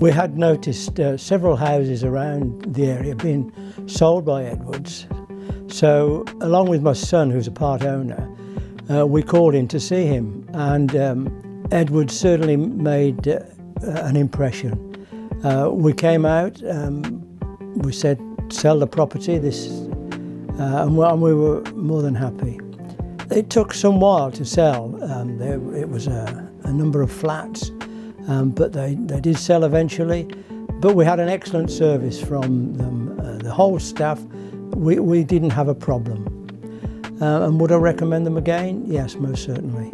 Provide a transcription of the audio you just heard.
We had noticed uh, several houses around the area being sold by Edwards. So, along with my son, who's a part owner, uh, we called in to see him. And um, Edwards certainly made uh, an impression. Uh, we came out, um, we said, sell the property, this, uh, and we were more than happy. It took some while to sell. Um, there, it was a, a, number of flats, um, but they, they did sell eventually. But we had an excellent service from them. Uh, the whole staff, we, we didn't have a problem. Uh, and would I recommend them again? Yes, most certainly.